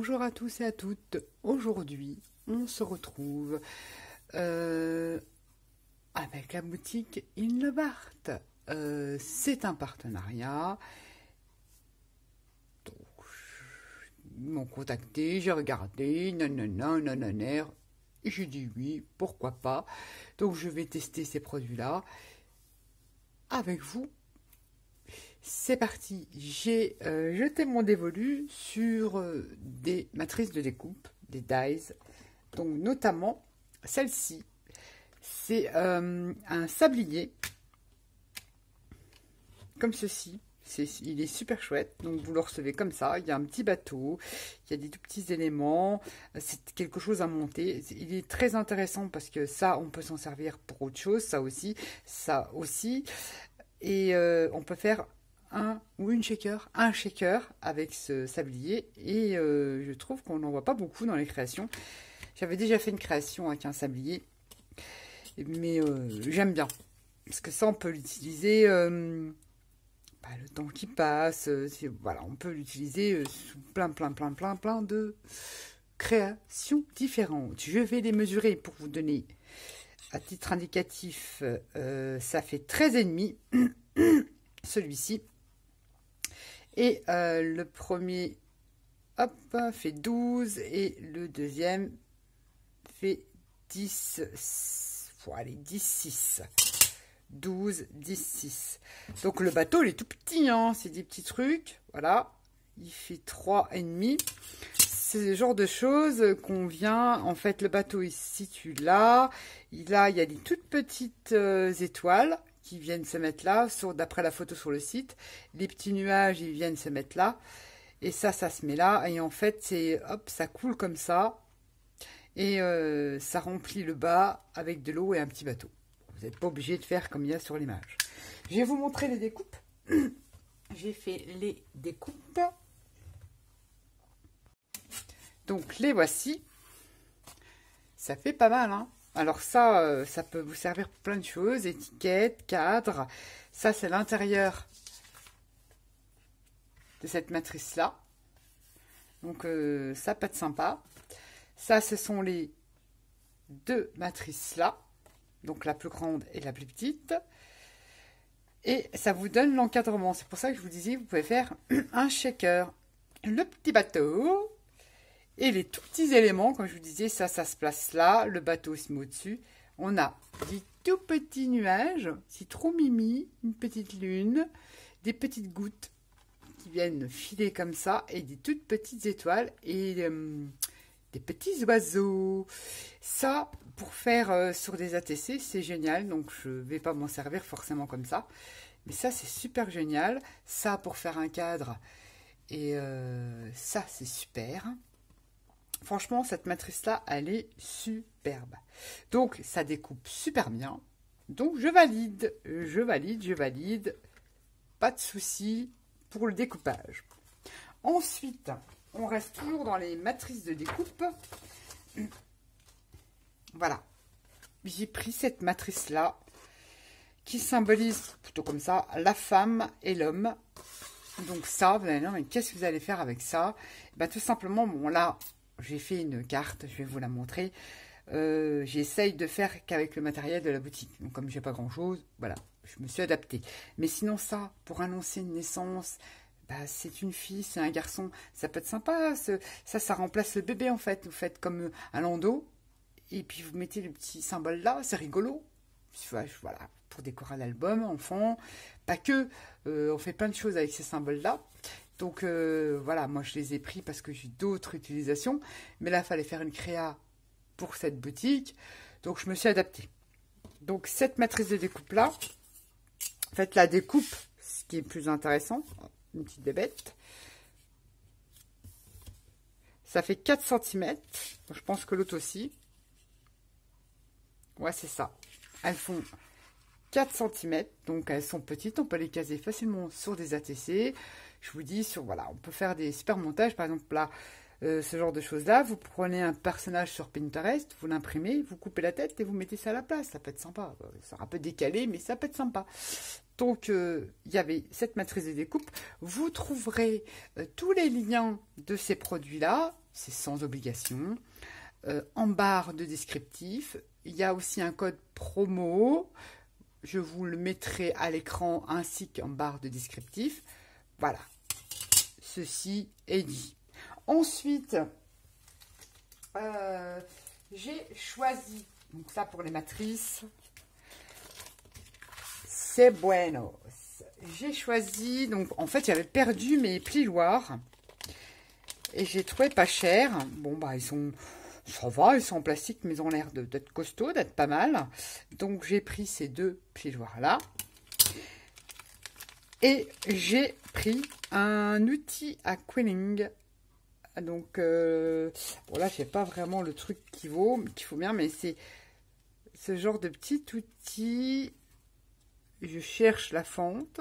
Bonjour à tous et à toutes. Aujourd'hui, on se retrouve euh, avec la boutique In Le Bart. Euh, c'est un partenariat. Donc, ils m'ont contacté, j'ai regardé, nanana, et j'ai dit oui, pourquoi pas. Donc, je vais tester ces produits-là avec vous c'est parti, j'ai euh, jeté mon dévolu sur euh, des matrices de découpe, des dies, donc notamment celle-ci. C'est euh, un sablier, comme ceci. il est super chouette, donc vous le recevez comme ça. Il y a un petit bateau, il y a des tout petits éléments, c'est quelque chose à monter. Il est très intéressant parce que ça, on peut s'en servir pour autre chose, ça aussi, ça aussi. Et on peut faire un ou une shaker, un shaker avec ce sablier et euh, je trouve qu'on n'en voit pas beaucoup dans les créations. J'avais déjà fait une création avec un sablier, mais euh, j'aime bien parce que ça on peut l'utiliser euh, bah, le temps qui passe, voilà, on peut l'utiliser sous plein plein plein plein plein de créations différentes. Je vais les mesurer pour vous donner à titre indicatif, ça fait 13,5 celui-ci. Et euh, le premier hop, fait 12 et le deuxième fait 10. Faut aller 10, 6. 12, 10, 6. Donc le bateau, il est tout petit, hein, c'est des petits trucs. Voilà, il fait 3,5. C'est le genre de choses qu'on vient... En fait, le bateau, il se situe là. Il a, il y a des toutes petites euh, étoiles qui viennent se mettre là, d'après la photo sur le site. Les petits nuages, ils viennent se mettre là. Et ça, ça se met là. Et en fait, c'est hop, ça coule comme ça. Et euh, ça remplit le bas avec de l'eau et un petit bateau. Vous n'êtes pas obligé de faire comme il y a sur l'image. Je vais vous montrer les découpes. J'ai fait les découpes. Donc les voici. Ça fait pas mal, hein alors ça, euh, ça peut vous servir pour plein de choses. Étiquette, cadre. Ça, c'est l'intérieur de cette matrice-là. Donc euh, ça peut être sympa. Ça, ce sont les deux matrices-là. Donc la plus grande et la plus petite. Et ça vous donne l'encadrement. C'est pour ça que je vous disais, vous pouvez faire un shaker. Le petit bateau, et les tout petits éléments, comme je vous disais, ça, ça se place là. Le bateau se met au-dessus. On a des tout petits nuages. C'est trop mimi. Une petite lune. Des petites gouttes qui viennent filer comme ça. Et des toutes petites étoiles. Et euh, des petits oiseaux. Ça, pour faire euh, sur des ATC, c'est génial. Donc, je ne vais pas m'en servir forcément comme ça. Mais ça, c'est super génial. Ça, pour faire un cadre. Et euh, ça, c'est super. Franchement, cette matrice-là, elle est superbe. Donc, ça découpe super bien. Donc, je valide, je valide, je valide. Pas de souci pour le découpage. Ensuite, on reste toujours dans les matrices de découpe. Voilà. J'ai pris cette matrice-là qui symbolise, plutôt comme ça, la femme et l'homme. Donc ça, vous allez mais qu'est-ce que vous allez faire avec ça? Bah, Tout simplement, bon là, j'ai fait une carte, je vais vous la montrer. Euh, j'essaye de faire qu'avec le matériel de la boutique. Donc comme j'ai pas grand chose, voilà, je me suis adaptée. Mais sinon ça, pour annoncer une naissance, bah, c'est une fille, c'est un garçon, ça peut être sympa. Ça, ça remplace le bébé en fait. Vous faites comme un landau, et puis vous mettez le petit symbole là, c'est rigolo. Voilà, pour décorer l'album, enfant. Pas que, euh, on fait plein de choses avec ces symboles là. Donc euh, voilà, moi je les ai pris parce que j'ai d'autres utilisations. Mais là, il fallait faire une créa pour cette boutique. Donc je me suis adaptée. Donc cette matrice de découpe là, faites la découpe, ce qui est plus intéressant. Une petite bébête. Ça fait 4 cm. Je pense que l'autre aussi. Ouais, c'est ça. Elles font 4 cm. Donc elles sont petites. On peut les caser facilement sur des ATC je vous dis, sur voilà, on peut faire des super montages, par exemple là, euh, ce genre de choses-là. Vous prenez un personnage sur Pinterest, vous l'imprimez, vous coupez la tête et vous mettez ça à la place. Ça peut être sympa. Euh, ça sera un peu décalé, mais ça peut être sympa. Donc, euh, il y avait cette matrice de découpe. Vous trouverez tous les liens de ces produits-là c'est sans obligation. En barre de descriptif, il y a aussi un code promo. Je vous le mettrai à l'écran ainsi qu'en barre de descriptif. Voilà, ceci est dit. Ensuite, euh, j'ai choisi, donc ça pour les matrices, c'est bueno. J'ai choisi, donc en fait j'avais perdu mes plioirs et j'ai trouvé pas cher. Bon bah ils sont, ça va, ils sont en plastique mais ils ont l'air d'être costauds, d'être pas mal. Donc j'ai pris ces deux plioirs là. Et j'ai pris un outil à quilling. Donc, euh, bon là, je pas vraiment le truc qui vaut, qu'il faut bien, mais c'est ce genre de petit outil. Je cherche la fente.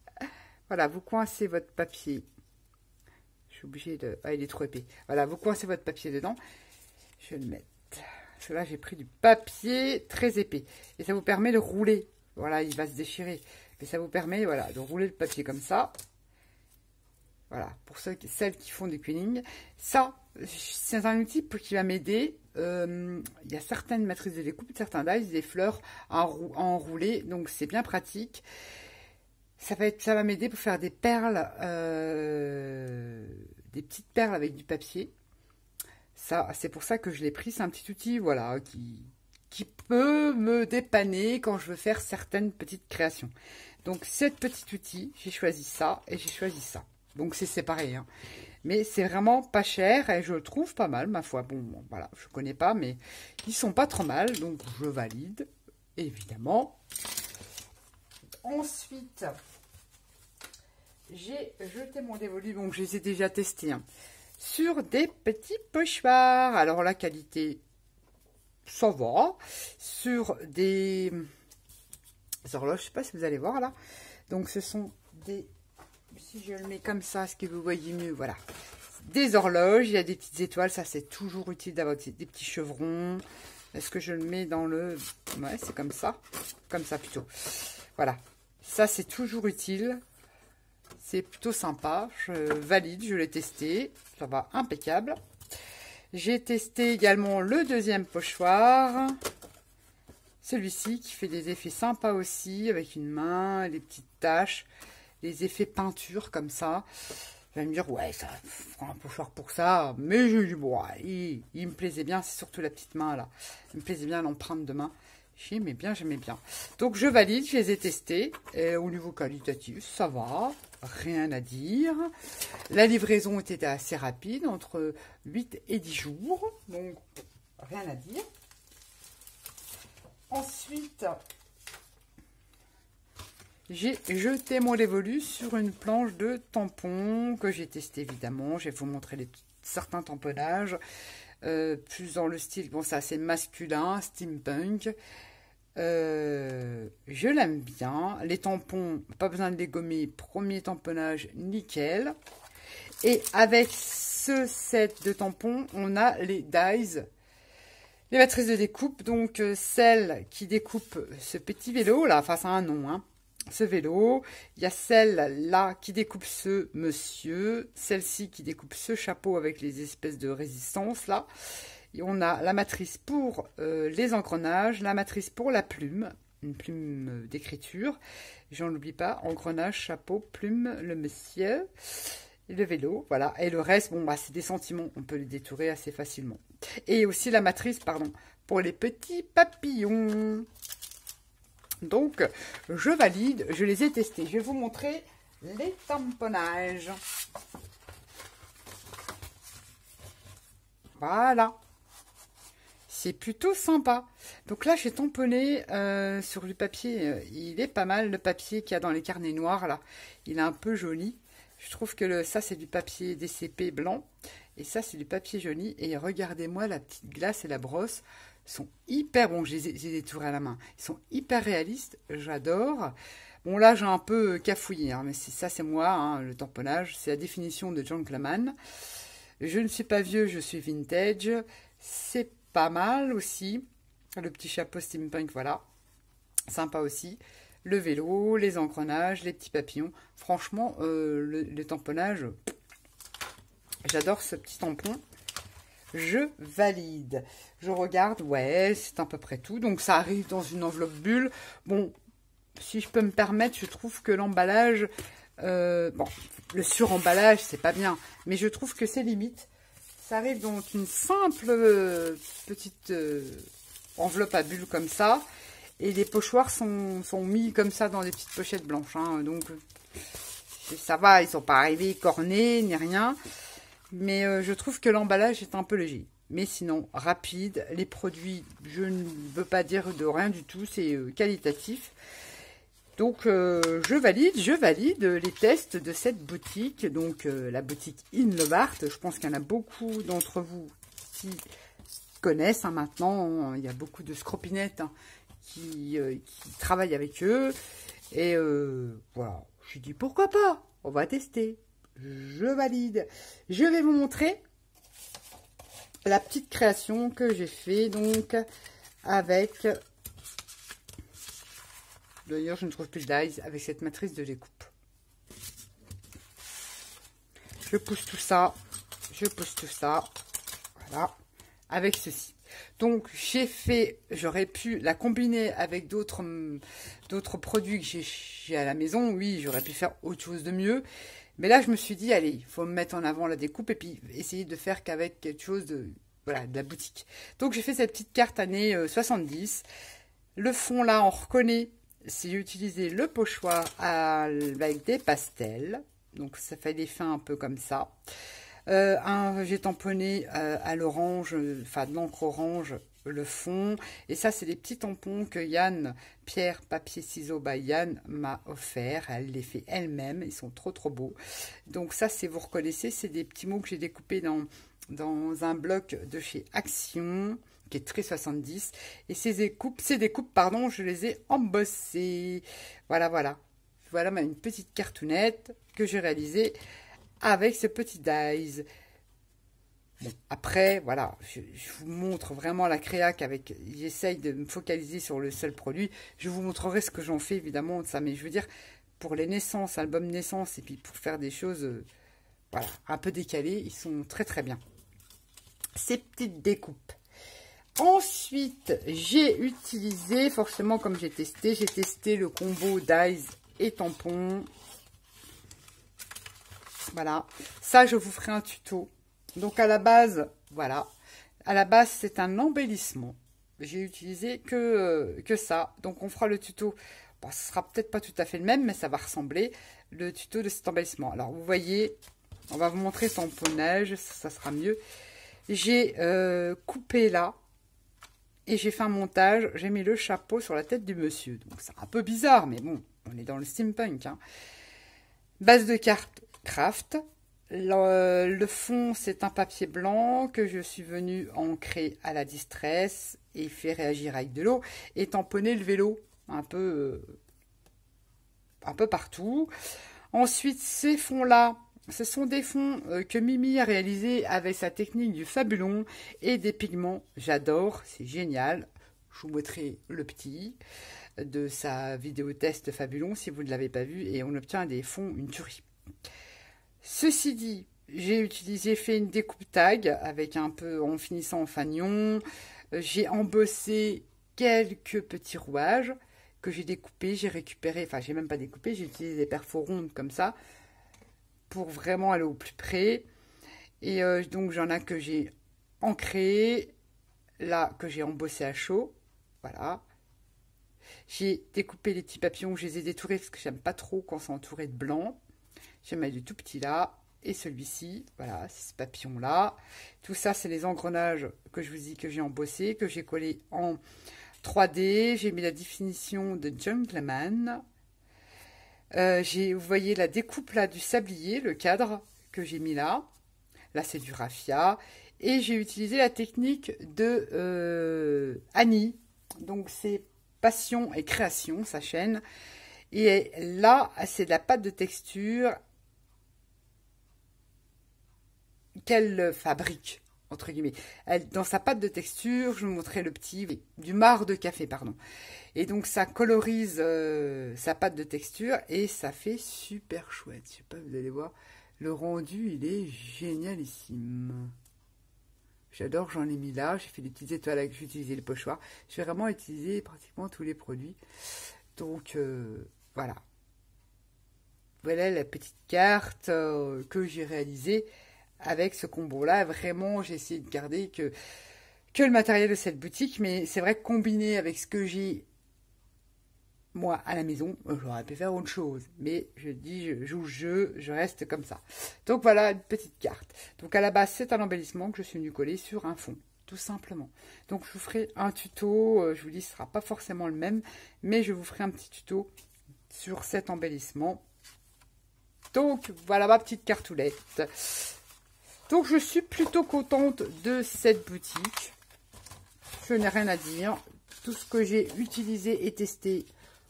voilà, vous coincez votre papier. Je suis obligée de... Ah, il est trop épais. Voilà, vous coincez votre papier dedans. Je vais le mettre. Parce que là, j'ai pris du papier très épais. Et ça vous permet de rouler. Voilà, il va se déchirer. Et ça vous permet voilà, de rouler le papier comme ça. Voilà, pour celles qui font du quilling. Ça, c'est un outil qui va m'aider. Euh, il y a certaines matrices de découpe, certains dies, des fleurs à, enrouler, donc c'est bien pratique. Ça va, m'aider pour faire des perles, euh, des petites perles avec du papier. Ça, c'est pour ça que je l'ai pris. C'est un petit outil, voilà, qui peut me dépanner quand je veux faire certaines petites créations. Donc, cette petit outil, j'ai choisi ça et j'ai choisi ça. Donc, c'est séparé. Hein. Mais c'est vraiment pas cher et je le trouve pas mal, ma foi. Bon, voilà, je connais pas, mais ils sont pas trop mal. Donc, je valide, évidemment. Ensuite, j'ai jeté mon dévolu. Donc, je les ai déjà testés. Hein, sur des petits pochoirs. Alors, la qualité, ça va. Sur des horloges. Je sais pas si vous allez voir là. Donc ce sont des... Si je le mets comme ça, ce que vous voyez mieux, voilà. Des horloges, il y a des petites étoiles. Ça, c'est toujours utile d'avoir des, petits chevrons. Est-ce que je le mets dans le... Ouais, c'est comme ça. Comme ça plutôt. Voilà. Ça, c'est toujours utile. C'est plutôt sympa. Je valide, je l'ai testé. Ça va impeccable. J'ai testé également le deuxième pochoir. Celui-ci qui fait des effets sympas aussi, avec une main, les petites taches, les effets peinture comme ça. Vous allez me dire, ouais, ça fera un pochoir pour ça. Mais je dis, bon, il, me plaisait bien, c'est surtout la petite main là. Il me plaisait bien l'empreinte de main. J'aimais bien, j'aimais bien. Donc je valide, je les ai testés. Et au niveau qualitatif, ça va. Rien à dire. La livraison était assez rapide, entre 8 et 10 jours. Donc, rien à dire. Ensuite, j'ai jeté mon dévolu sur une planche de tampons que j'ai testé évidemment. Je vais vous montrer certains tamponnages. Euh, plus dans le style, bon ça c'est masculin, steampunk. Euh, je l'aime bien. Les tampons, pas besoin de les gommer. Premier tamponnage, nickel. Et avec ce set de tampons, on a les dies les matrices de découpe, donc euh, celle qui découpe ce petit vélo, là, enfin ça a un nom, hein, ce vélo. Il y a celle-là qui découpe ce monsieur, celle-ci qui découpe ce chapeau avec les espèces de résistance, là. Et on a la matrice pour euh, les engrenages, la matrice pour la plume, une plume d'écriture. J'en oublie pas, engrenage, chapeau, plume, le monsieur le vélo, voilà. Et le reste, bon, bah, c'est des sentiments, on peut les détourer assez facilement. Et aussi la matrice, pardon, pour les petits papillons. Donc, je valide, je les ai testés. Je vais vous montrer les tamponnages. Voilà. C'est plutôt sympa. Donc là, j'ai tamponné euh, sur du papier. Euh, il est pas mal, le papier qu'il y a dans les carnets noirs, là. Il est un peu joli. Je trouve que ça, c'est du papier DCP blanc. Et ça, c'est du papier jauni. Et regardez-moi, la petite glace et la brosse sont hyper... Bon, j'ai des tours à la main. Ils sont hyper réalistes. J'adore. Bon, là, j'ai un peu cafouillé. Hein, mais ça, c'est moi, hein, le tamponnage. C'est la définition de John Claman. Je ne suis pas vieux, je suis vintage. C'est pas mal aussi. Le petit chapeau steampunk, voilà. Sympa aussi le vélo, les engrenages, les petits papillons. Franchement, euh, le, tamponnage, j'adore ce petit tampon. je valide. Je regarde, ouais, c'est à peu près tout. Donc ça arrive dans une enveloppe bulle. Bon, si je peux me permettre, je trouve que l'emballage, euh, bon, le suremballage, c'est pas bien, mais je trouve que c'est limite. Ça arrive dans une simple euh, petite euh, enveloppe à bulles comme ça. Et les pochoirs sont, mis comme ça dans des petites pochettes blanches. Hein. donc, ça va, ils sont pas arrivés cornés ni rien. Mais je trouve que l'emballage est un peu léger. Mais sinon, rapide. Les produits, je ne veux pas dire de rien du tout. C'est qualitatif. Donc, euh, je valide, je valide les tests de cette boutique. Donc, euh, la boutique In Je pense qu'il y en a beaucoup d'entre vous qui connaissent hein, maintenant. Il y a beaucoup de scropinettes hein, qui, euh, qui, travaillent avec eux. Et voilà, je dis pourquoi pas? On va tester. Je valide. Je vais vous montrer la petite création que j'ai fait donc avec D'ailleurs, je ne trouve plus de avec cette matrice de découpe. Je pousse tout ça. Je pousse tout ça. Voilà. Avec ceci. Donc, j'ai fait, j'aurais pu la combiner avec d'autres produits que j'ai à la maison. Oui, j'aurais pu faire autre chose de mieux. Mais là, je me suis dit, allez, il faut me mettre en avant la découpe et puis essayer de faire qu'avec quelque chose de, voilà, la boutique. Donc, j'ai fait cette petite carte année 70. Euh, le fond, là, on reconnaît c'est utiliser le pochoir avec des pastels. Donc ça fait des fins un peu comme ça. Euh, j'ai tamponné euh, à l'orange, enfin de l'encre orange, le fond. Et ça, c'est des petits tampons que Yann, Pierre, papier, ciseaux, bah Yann m'a offert. Elle les fait elle-même. Ils sont trop, trop beaux. Donc ça, c'est, vous reconnaissez, c'est des petits mots que j'ai découpés dans, dans un bloc de chez Action qui est très 70. Et ces découpes, ces découpes, pardon, je les ai embossées. Voilà, voilà. Voilà une petite cartoonette que j'ai réalisée avec ce petit dies. Après, voilà, je, vous montre vraiment la créac avec. J'essaye de me focaliser sur le seul produit. Je vous montrerai ce que j'en fais évidemment de ça, mais je veux dire pour les naissances, album naissance, et puis pour faire des choses, euh, voilà, un peu décalées, ils sont très très bien. Ces petites découpes, Ensuite, j'ai utilisé, forcément comme j'ai testé, j'ai testé le combo d'eyes et tampon. Voilà. Ça, je vous ferai un tuto. Donc, à la base, voilà. À la base, c'est un embellissement. J'ai utilisé que, euh, que ça. Donc, on fera le tuto. Bon, ce sera peut-être pas tout à fait le même, mais ça va ressembler. Le tuto de cet embellissement. Alors, vous voyez, on va vous montrer tamponnage. Ça, ça sera mieux. J'ai euh, coupé là et j'ai fait un montage, j'ai mis le chapeau sur la tête du monsieur. Donc c'est un peu bizarre, mais bon, on est dans le steampunk. Hein. Base de carte craft. Le, fond, c'est un papier blanc que je suis venu ancrer à la distress et fait réagir avec de l'eau et tamponner le vélo un peu, euh, un peu partout. Ensuite, ces fonds-là, ce sont des fonds euh, que Mimi a réalisés avec sa technique du fabulon et des pigments. J'adore, c'est génial. Je vous mettrai le petit de sa vidéo test fabulon si vous ne l'avez pas vu et on obtient des fonds, une tuerie. Ceci dit, j'ai utilisé, fait une découpe tag avec un peu en finissant en fanion. J'ai embossé quelques petits rouages que j'ai découpés, j'ai récupéré, enfin j'ai même pas découpé, j'ai utilisé des perfos rondes comme ça pour vraiment aller au plus près. Et euh, donc j'en ai que j'ai ancré, là que j'ai embossé à chaud, voilà. J'ai découpé les petits papillons, je les ai détourés parce que j'aime pas trop quand c'est entouré de blanc. J'ai mis du tout petit là et celui-ci, voilà, ce papillon là. Tout ça, c'est les engrenages que je vous dis que j'ai embossé, que j'ai collé en 3D. J'ai mis la définition de Gentleman euh, vous voyez la découpe là du sablier, le cadre que j'ai mis là. Là, c'est du raffia. Et j'ai utilisé la technique de euh, Annie. Donc, c'est Passion et Création, sa chaîne. Et là, c'est de la pâte de texture qu'elle fabrique entre guillemets. Elle, dans sa pâte de texture, je vous montrais le petit, du marc de café, pardon. Et donc ça colorise euh, sa pâte de texture et ça fait super chouette. Je sais pas, vous allez voir, le rendu, il est génialissime. J'adore, j'en ai mis là. J'ai fait des petites étoiles, j'ai utilisé le pochoir. J'ai vraiment utilisé pratiquement tous les produits. Donc, euh, voilà. Voilà la petite carte euh, que j'ai réalisée avec ce combo-là. Vraiment, j'ai essayé de garder que, le matériel de cette boutique. Mais c'est vrai que combiné avec ce que j'ai moi, à la maison, j'aurais pu faire autre chose. Mais je dis, je joue le jeu, je reste comme ça. Donc voilà, une petite carte. Donc à la base, c'est un embellissement que je suis venu coller sur un fond. Tout simplement. Donc je vous ferai un tuto, euh, je vous dis, ce ne sera pas forcément le même, mais je vous ferai un petit tuto sur cet embellissement. Donc voilà ma petite cartoulette. Donc je suis plutôt contente de cette boutique. Je n'ai rien à dire. Tout ce que j'ai utilisé et testé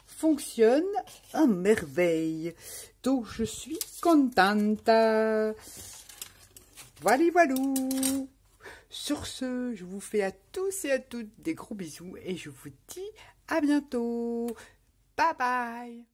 fonctionne à merveille. Donc, je suis contente. Voilà, voilà. Sur ce, je vous fais à tous et à toutes des gros bisous et je vous dis à bientôt. Bye bye